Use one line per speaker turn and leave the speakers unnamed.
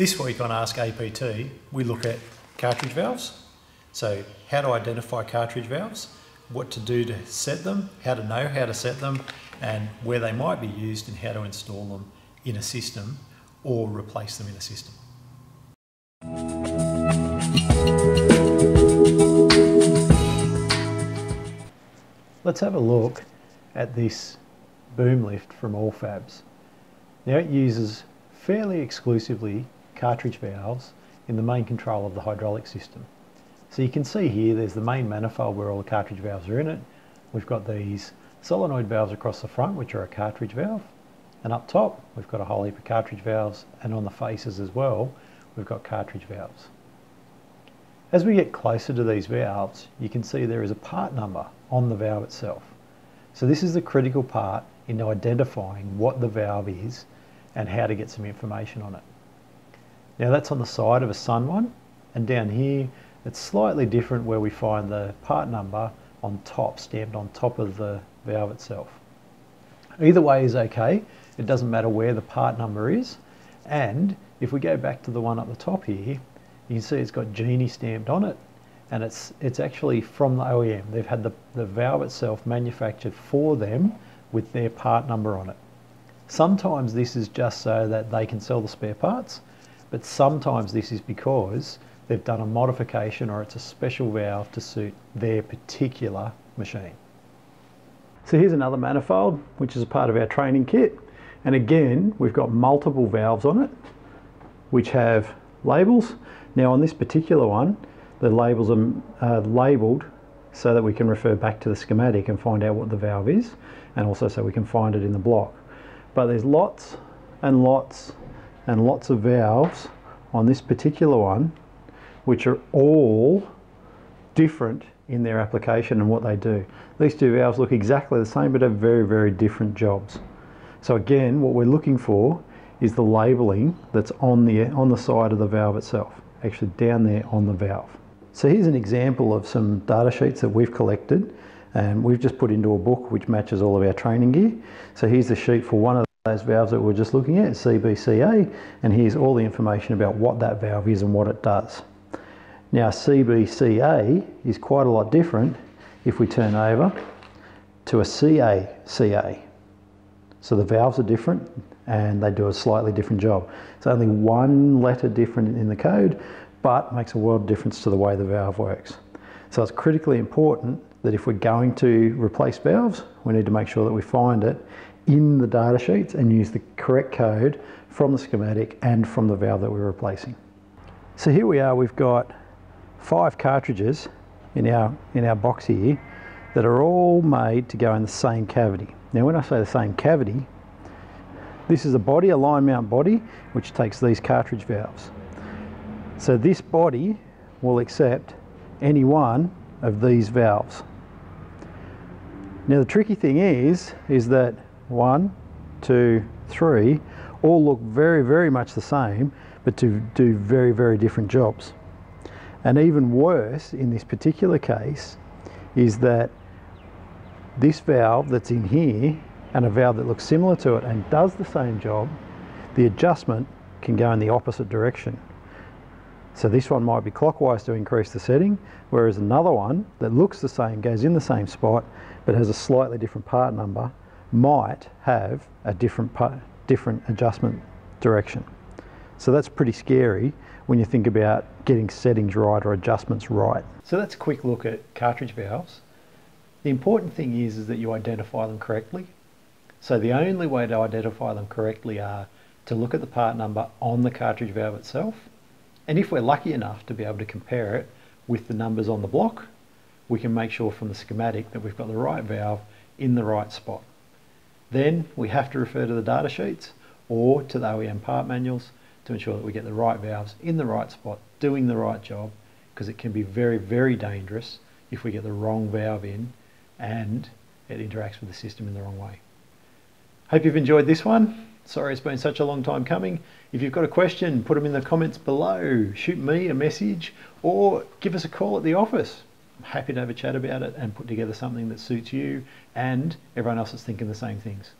This week on Ask APT, we look at cartridge valves. So how to identify cartridge valves, what to do to set them, how to know how to set them, and where they might be used and how to install them in a system or replace them in a system. Let's have a look at this boom lift from Allfabs. Now it uses fairly exclusively cartridge valves in the main control of the hydraulic system. So you can see here there's the main manifold where all the cartridge valves are in it. We've got these solenoid valves across the front which are a cartridge valve and up top we've got a whole heap of cartridge valves and on the faces as well we've got cartridge valves. As we get closer to these valves you can see there is a part number on the valve itself. So this is the critical part in identifying what the valve is and how to get some information on it. Now that's on the side of a Sun one and down here it's slightly different where we find the part number on top, stamped on top of the valve itself. Either way is okay, it doesn't matter where the part number is and if we go back to the one up the top here you can see it's got Genie stamped on it and it's it's actually from the OEM. They've had the, the valve itself manufactured for them with their part number on it. Sometimes this is just so that they can sell the spare parts, but sometimes this is because they've done a modification or it's a special valve to suit their particular machine. So here's another manifold, which is a part of our training kit. And again, we've got multiple valves on it, which have labels. Now on this particular one, the labels are uh, labelled so that we can refer back to the schematic and find out what the valve is and also so we can find it in the block. But there's lots and lots and lots of valves on this particular one which are all different in their application and what they do. These two valves look exactly the same but have very very different jobs. So again what we're looking for is the labelling that's on the on the side of the valve itself actually down there on the valve. So here's an example of some data sheets that we've collected and we've just put into a book which matches all of our training gear. So here's the sheet for one of those valves that we are just looking at, CBCA, and here's all the information about what that valve is and what it does. Now CBCA is quite a lot different if we turn over to a CACA. So the valves are different and they do a slightly different job. It's only one letter different in the code, but makes a world difference to the way the valve works. So it's critically important that if we're going to replace valves, we need to make sure that we find it in the data sheets and use the correct code from the schematic and from the valve that we're replacing. So here we are, we've got five cartridges in our, in our box here that are all made to go in the same cavity. Now when I say the same cavity, this is a body, a line mount body, which takes these cartridge valves. So this body will accept any one of these valves. Now the tricky thing is, is that one, two, three, all look very, very much the same, but to do very, very different jobs. And even worse in this particular case is that this valve that's in here and a valve that looks similar to it and does the same job, the adjustment can go in the opposite direction. So this one might be clockwise to increase the setting, whereas another one that looks the same, goes in the same spot, but has a slightly different part number, might have a different, part, different adjustment direction. So that's pretty scary when you think about getting settings right or adjustments right. So that's a quick look at cartridge valves. The important thing is, is that you identify them correctly. So the only way to identify them correctly are to look at the part number on the cartridge valve itself and if we're lucky enough to be able to compare it with the numbers on the block, we can make sure from the schematic that we've got the right valve in the right spot. Then we have to refer to the data sheets or to the OEM part manuals to ensure that we get the right valves in the right spot, doing the right job, because it can be very, very dangerous if we get the wrong valve in and it interacts with the system in the wrong way. Hope you've enjoyed this one. Sorry it's been such a long time coming. If you've got a question, put them in the comments below. Shoot me a message or give us a call at the office. I'm happy to have a chat about it and put together something that suits you and everyone else that's thinking the same things.